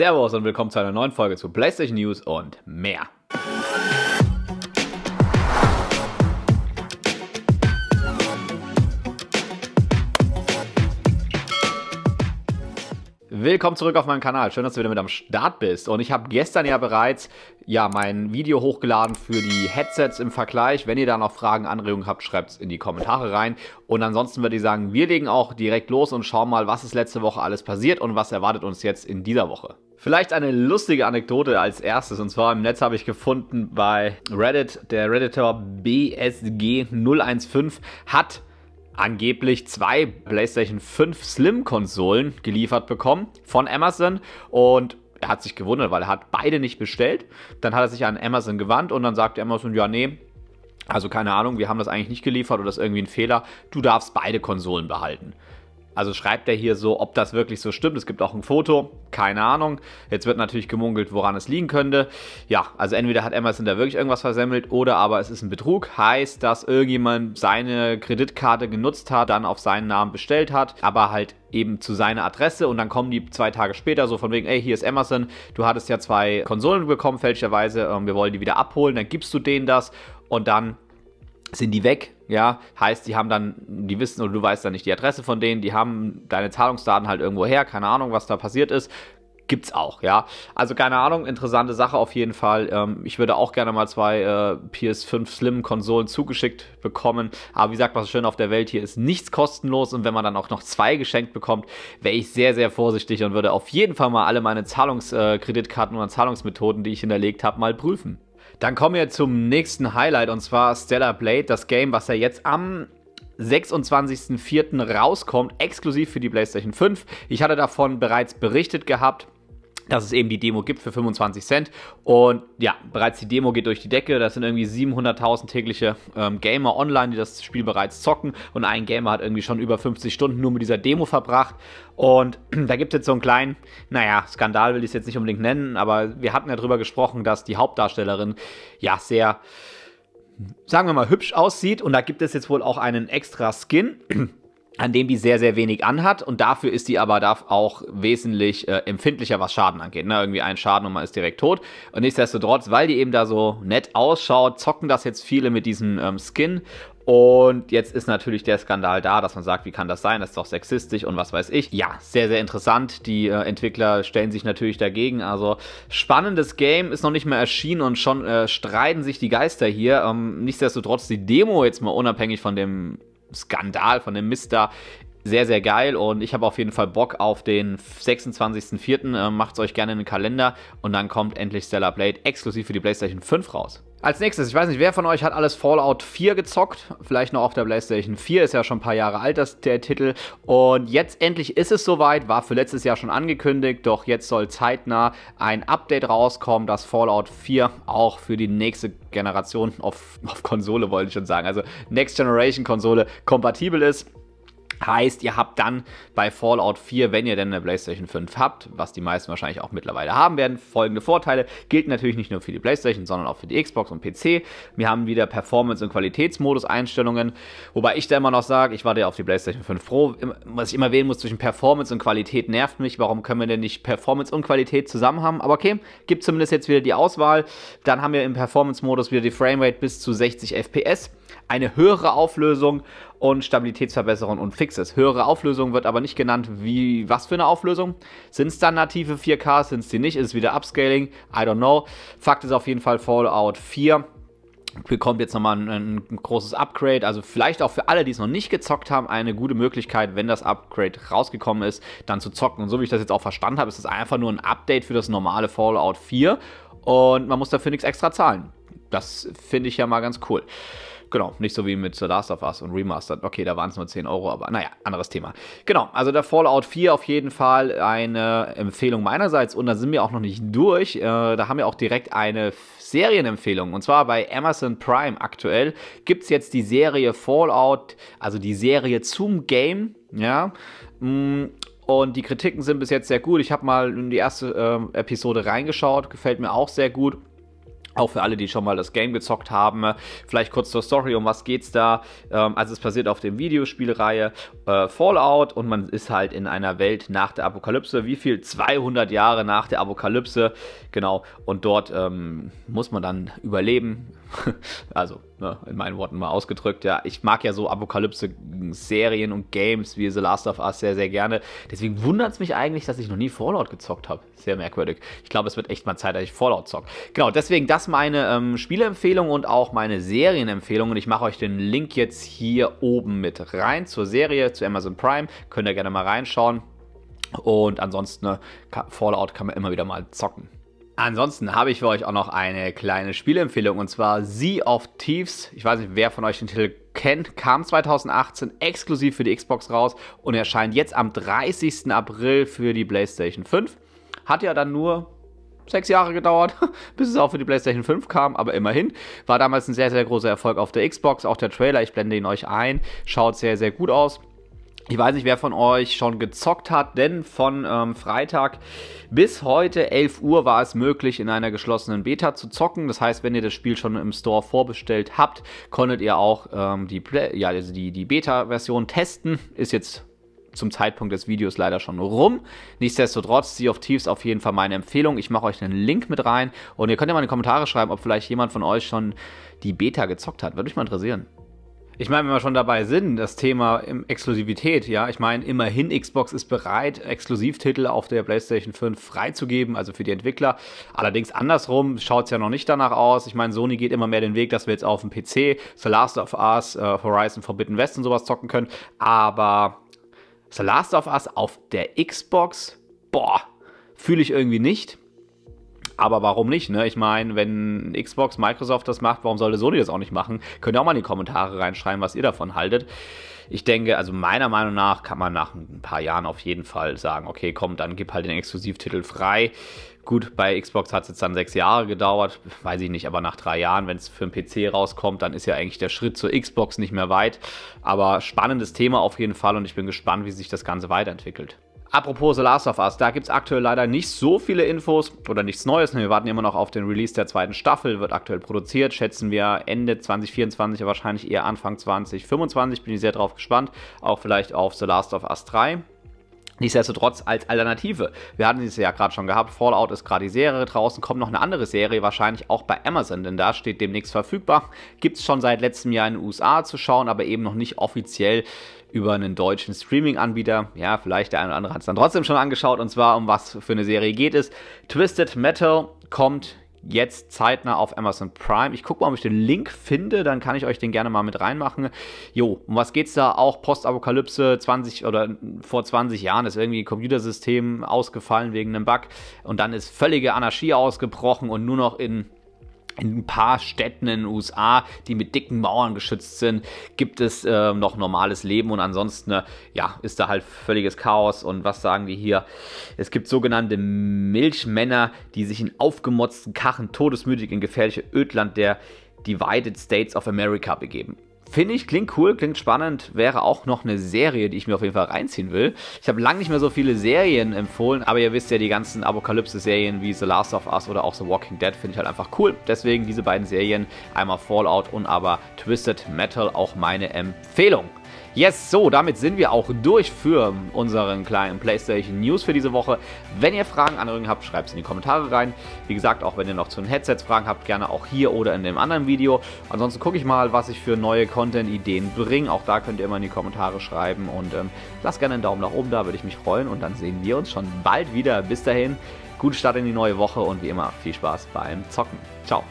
Servus und willkommen zu einer neuen Folge zu PlayStation News und mehr. Willkommen zurück auf meinem Kanal. Schön, dass du wieder mit am Start bist. Und ich habe gestern ja bereits ja, mein Video hochgeladen für die Headsets im Vergleich. Wenn ihr da noch Fragen, Anregungen habt, schreibt es in die Kommentare rein. Und ansonsten würde ich sagen, wir legen auch direkt los und schauen mal, was ist letzte Woche alles passiert und was erwartet uns jetzt in dieser Woche. Vielleicht eine lustige Anekdote als erstes. Und zwar im Netz habe ich gefunden bei Reddit, der Redditor BSG015 hat angeblich zwei PlayStation 5 Slim-Konsolen geliefert bekommen von Amazon und er hat sich gewundert, weil er hat beide nicht bestellt. Dann hat er sich an Amazon gewandt und dann sagt Amazon, ja, nee, also keine Ahnung, wir haben das eigentlich nicht geliefert oder das ist irgendwie ein Fehler. Du darfst beide Konsolen behalten. Also schreibt er hier so, ob das wirklich so stimmt. Es gibt auch ein Foto, keine Ahnung. Jetzt wird natürlich gemungelt, woran es liegen könnte. Ja, also entweder hat Amazon da wirklich irgendwas versemmelt oder aber es ist ein Betrug. Heißt, dass irgendjemand seine Kreditkarte genutzt hat, dann auf seinen Namen bestellt hat, aber halt eben zu seiner Adresse und dann kommen die zwei Tage später so von wegen, ey, hier ist Amazon, du hattest ja zwei Konsolen bekommen, fälschlicherweise, ähm, wir wollen die wieder abholen, dann gibst du denen das und dann sind die weg, ja, heißt, die haben dann, die wissen oder du weißt dann nicht die Adresse von denen, die haben deine Zahlungsdaten halt irgendwo her, keine Ahnung, was da passiert ist, gibt's auch, ja. Also keine Ahnung, interessante Sache auf jeden Fall. Ähm, ich würde auch gerne mal zwei äh, PS5 Slim Konsolen zugeschickt bekommen, aber wie sagt man so schön auf der Welt, hier ist nichts kostenlos und wenn man dann auch noch zwei geschenkt bekommt, wäre ich sehr, sehr vorsichtig und würde auf jeden Fall mal alle meine Zahlungskreditkarten äh, und Zahlungsmethoden, die ich hinterlegt habe, mal prüfen. Dann kommen wir zum nächsten Highlight und zwar Stellar Blade, das Game, was ja jetzt am 26.04. rauskommt, exklusiv für die PlayStation 5. Ich hatte davon bereits berichtet gehabt dass es eben die Demo gibt für 25 Cent. Und ja, bereits die Demo geht durch die Decke. Das sind irgendwie 700.000 tägliche ähm, Gamer online, die das Spiel bereits zocken. Und ein Gamer hat irgendwie schon über 50 Stunden nur mit dieser Demo verbracht. Und da gibt es jetzt so einen kleinen, naja, Skandal will ich es jetzt nicht unbedingt nennen, aber wir hatten ja drüber gesprochen, dass die Hauptdarstellerin ja sehr, sagen wir mal, hübsch aussieht. Und da gibt es jetzt wohl auch einen extra Skin an dem die sehr, sehr wenig anhat und dafür ist die aber darf auch wesentlich äh, empfindlicher, was Schaden angeht. Ne? Irgendwie ein Schaden und man ist direkt tot. Und nichtsdestotrotz, weil die eben da so nett ausschaut, zocken das jetzt viele mit diesem ähm, Skin und jetzt ist natürlich der Skandal da, dass man sagt, wie kann das sein? Das ist doch sexistisch und was weiß ich. Ja, sehr, sehr interessant. Die äh, Entwickler stellen sich natürlich dagegen. Also spannendes Game ist noch nicht mehr erschienen und schon äh, streiten sich die Geister hier. Ähm, nichtsdestotrotz die Demo jetzt mal unabhängig von dem Skandal, von dem Mister. Sehr, sehr geil und ich habe auf jeden Fall Bock auf den 26.04. Äh, Macht es euch gerne in den Kalender und dann kommt endlich Stellar Blade exklusiv für die PlayStation 5 raus. Als nächstes, ich weiß nicht, wer von euch hat alles Fallout 4 gezockt? Vielleicht noch auf der PlayStation 4, ist ja schon ein paar Jahre alt, das, der Titel. Und jetzt endlich ist es soweit, war für letztes Jahr schon angekündigt, doch jetzt soll zeitnah ein Update rauskommen, dass Fallout 4 auch für die nächste Generation auf, auf Konsole, wollte ich schon sagen, also Next Generation Konsole kompatibel ist. Heißt, ihr habt dann bei Fallout 4, wenn ihr denn eine PlayStation 5 habt, was die meisten wahrscheinlich auch mittlerweile haben werden, folgende Vorteile. Gilt natürlich nicht nur für die PlayStation, sondern auch für die Xbox und PC. Wir haben wieder Performance- und Qualitätsmodus-Einstellungen. Wobei ich da immer noch sage, ich warte ja auf die PlayStation 5 Pro. Was ich immer wählen muss zwischen Performance und Qualität nervt mich. Warum können wir denn nicht Performance und Qualität zusammen haben? Aber okay, gibt zumindest jetzt wieder die Auswahl. Dann haben wir im Performance-Modus wieder die Framerate bis zu 60 FPS eine höhere Auflösung und Stabilitätsverbesserung und Fixes. Höhere Auflösung wird aber nicht genannt, wie was für eine Auflösung. Sind es dann native 4K, sind es die nicht? Ist es wieder Upscaling? I don't know. Fakt ist auf jeden Fall Fallout 4 bekommt jetzt nochmal ein, ein, großes Upgrade. Also vielleicht auch für alle, die es noch nicht gezockt haben, eine gute Möglichkeit, wenn das Upgrade rausgekommen ist, dann zu zocken. Und so wie ich das jetzt auch verstanden habe, ist es einfach nur ein Update für das normale Fallout 4 und man muss dafür nichts extra zahlen. Das finde ich ja mal ganz cool. Genau, nicht so wie mit The Last of Us und Remastered. Okay, da waren es nur 10 Euro, aber naja, anderes Thema. Genau, also der Fallout 4 auf jeden Fall eine Empfehlung meinerseits und da sind wir auch noch nicht durch. Äh, da haben wir auch direkt eine Serienempfehlung. Und zwar bei Amazon Prime aktuell gibt es jetzt die Serie Fallout, also die Serie zum Game, ja. Mm, und die Kritiken sind bis jetzt sehr gut. Ich habe mal in die erste äh, Episode reingeschaut, gefällt mir auch sehr gut. Auch für alle, die schon mal das Game gezockt haben. Vielleicht kurz zur Story, um was geht's da? Ähm, also es basiert auf der Videospielreihe äh, Fallout und man ist halt in einer Welt nach der Apokalypse. Wie viel? 200 Jahre nach der Apokalypse. Genau. Und dort ähm, muss man dann überleben. also ne, in meinen Worten mal ausgedrückt. Ja, ich mag ja so Apokalypse-Serien und Games wie The Last of Us sehr, sehr gerne. Deswegen wundert es mich eigentlich, dass ich noch nie Fallout gezockt habe. Sehr merkwürdig. Ich glaube, es wird echt mal Zeit, dass ich Fallout zocke. Genau, deswegen das meine ähm, Spieleempfehlung und auch meine Serienempfehlung. Und ich mache euch den Link jetzt hier oben mit rein zur Serie, zu Amazon Prime. Könnt ihr gerne mal reinschauen. Und ansonsten, ne, Fallout kann man immer wieder mal zocken. Ansonsten habe ich für euch auch noch eine kleine Spielempfehlung und zwar Sea of Thieves. Ich weiß nicht, wer von euch den Titel kennt, kam 2018 exklusiv für die Xbox raus und erscheint jetzt am 30. April für die PlayStation 5. Hat ja dann nur sechs Jahre gedauert, bis es auch für die PlayStation 5 kam, aber immerhin. War damals ein sehr, sehr großer Erfolg auf der Xbox. Auch der Trailer, ich blende ihn euch ein, schaut sehr, sehr gut aus. Ich weiß nicht, wer von euch schon gezockt hat, denn von ähm, Freitag bis heute 11 Uhr war es möglich, in einer geschlossenen Beta zu zocken. Das heißt, wenn ihr das Spiel schon im Store vorbestellt habt, konntet ihr auch ähm, die, ja, also die, die Beta-Version testen. Ist jetzt zum Zeitpunkt des Videos leider schon rum. Nichtsdestotrotz, Sea of Thieves auf jeden Fall meine Empfehlung. Ich mache euch einen Link mit rein und ihr könnt ja mal in die Kommentare schreiben, ob vielleicht jemand von euch schon die Beta gezockt hat. Würde mich mal interessieren. Ich meine, wenn wir schon dabei sind, das Thema Exklusivität, ja, ich meine, immerhin Xbox ist bereit, Exklusivtitel auf der PlayStation 5 freizugeben, also für die Entwickler. Allerdings andersrum schaut es ja noch nicht danach aus. Ich meine, Sony geht immer mehr den Weg, dass wir jetzt auf dem PC The Last of Us, uh, Horizon Forbidden West und sowas zocken können. Aber The Last of Us auf der Xbox, boah, fühle ich irgendwie nicht. Aber warum nicht? Ne? Ich meine, wenn Xbox, Microsoft das macht, warum sollte Sony das auch nicht machen? Könnt ihr auch mal in die Kommentare reinschreiben, was ihr davon haltet. Ich denke, also meiner Meinung nach kann man nach ein paar Jahren auf jeden Fall sagen, okay, komm, dann gib halt den Exklusivtitel frei. Gut, bei Xbox hat es jetzt dann sechs Jahre gedauert, weiß ich nicht, aber nach drei Jahren, wenn es für einen PC rauskommt, dann ist ja eigentlich der Schritt zur Xbox nicht mehr weit. Aber spannendes Thema auf jeden Fall und ich bin gespannt, wie sich das Ganze weiterentwickelt. Apropos The Last of Us, da gibt es aktuell leider nicht so viele Infos oder nichts Neues. Wir warten immer noch auf den Release der zweiten Staffel, wird aktuell produziert. Schätzen wir Ende 2024, wahrscheinlich eher Anfang 2025. Bin ich sehr drauf gespannt. Auch vielleicht auf The Last of Us 3. Nichtsdestotrotz als Alternative. Wir hatten dieses ja gerade schon gehabt. Fallout ist gerade die Serie draußen. Kommt noch eine andere Serie, wahrscheinlich auch bei Amazon, denn da steht demnächst verfügbar. Gibt es schon seit letztem Jahr in den USA zu schauen, aber eben noch nicht offiziell über einen deutschen Streaming-Anbieter. Ja, vielleicht der eine oder andere hat es dann trotzdem schon angeschaut. Und zwar, um was für eine Serie geht es. Twisted Metal kommt jetzt zeitnah auf Amazon Prime. Ich gucke mal, ob ich den Link finde, dann kann ich euch den gerne mal mit reinmachen. Jo, um was geht's da? Auch Postapokalypse 20 oder vor 20 Jahren ist irgendwie ein Computersystem ausgefallen wegen einem Bug und dann ist völlige Anarchie ausgebrochen und nur noch in in ein paar Städten in den USA, die mit dicken Mauern geschützt sind, gibt es äh, noch normales Leben und ansonsten äh, ja, ist da halt völliges Chaos. Und was sagen wir hier? Es gibt sogenannte Milchmänner, die sich in aufgemotzten Kachen todesmütig in gefährliche Ödland der Divided States of America begeben. Finde ich, klingt cool, klingt spannend. Wäre auch noch eine Serie, die ich mir auf jeden Fall reinziehen will. Ich habe lange nicht mehr so viele Serien empfohlen, aber ihr wisst ja, die ganzen Apokalypse-Serien wie The Last of Us oder auch The Walking Dead finde ich halt einfach cool. Deswegen diese beiden Serien, einmal Fallout und aber Twisted Metal, auch meine Empfehlung. Yes, so, damit sind wir auch durch für unseren kleinen PlayStation News für diese Woche. Wenn ihr Fragen, Anregungen habt, schreibt es in die Kommentare rein. Wie gesagt, auch wenn ihr noch zu den Headsets Fragen habt, gerne auch hier oder in dem anderen Video. Ansonsten gucke ich mal, was ich für neue Content-Ideen bringe. Auch da könnt ihr immer in die Kommentare schreiben und ähm, lasst gerne einen Daumen nach oben da, würde ich mich freuen. Und dann sehen wir uns schon bald wieder. Bis dahin, guten Start in die neue Woche und wie immer viel Spaß beim Zocken. Ciao.